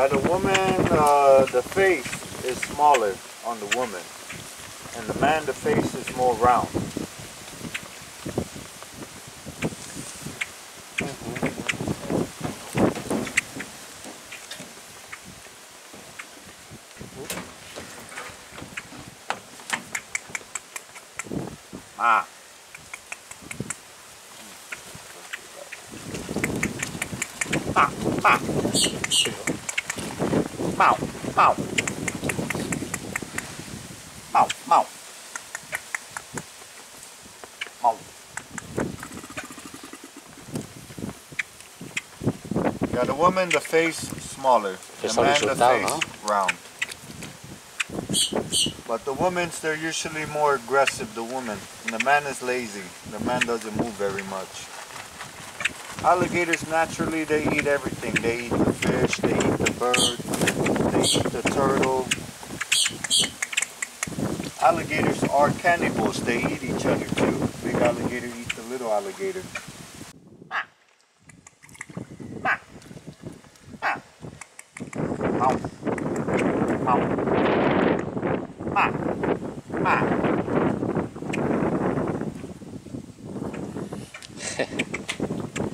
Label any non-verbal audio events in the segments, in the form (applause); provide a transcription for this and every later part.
Yeah, the woman, uh, the face is smaller on the woman. And the man, the face is more round. Ah. Ah, ah. Mau, mau. Mau, mau. Mau. Yeah, the woman, the face smaller. The man, the risultato, face round. But the women's, they're usually more aggressive, the woman. And the man is lazy. The man doesn't move very much. Alligators, naturally, they eat everything. They eat the fish, they eat the bird, they eat the turtle. Alligators are cannibals. They eat each other too. Big alligator eats the little alligator. (laughs)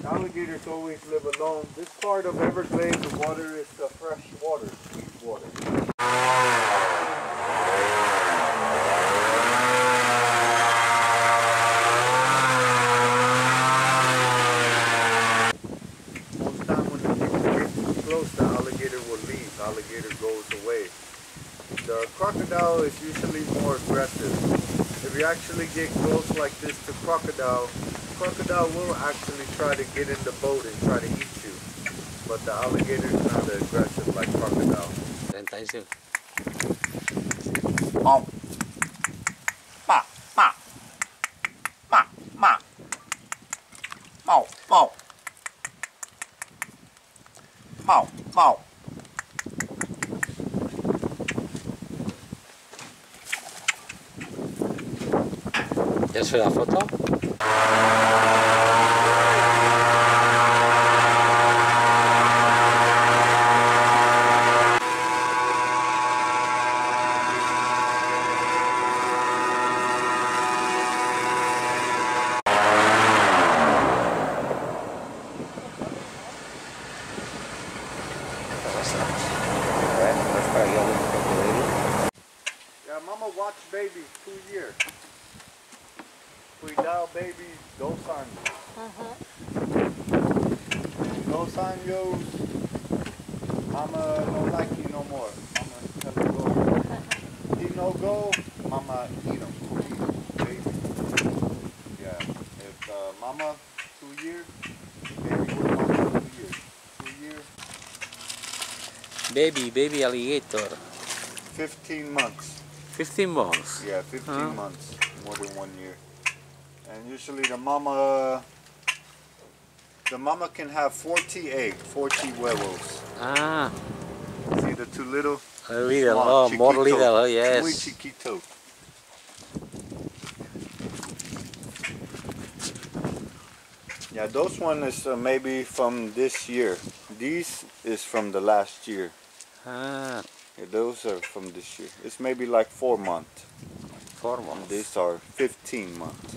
Alligators always live alone. This part of Everglades, the water is the fresh water, water. Most time when the people get too close, the alligator will leave. Alligator goes away. The crocodile is usually more aggressive. If you actually get close like this to crocodile, crocodile will actually try to get in the boat and try to eat you. But the alligator is not aggressive like crocodile. đến tay sư ông mà mà mà mà màu màu màu màu Yes, sir, photo. Watch babies two years. We Cuidado babies, dos años. Dos años, mama don't like you no more. Mama tell him (laughs) go. He no go, mama eat him. Baby. Yeah, if uh, mama two years, baby with mama two years. Two years, Baby, baby alligator. 15 months. 15 months. Yeah, 15 Huh? months, more than one year. And usually the mama, the mama can have 40 eggs, 40 huevos. Ah, See the two little? a little. Oh, more little. Oh, Muy yes. chiquito. Yeah, those one is uh, maybe from this year. These is from the last year. Ah, Yeah, those are from this year. It's maybe like four months. four months. these are 15 months.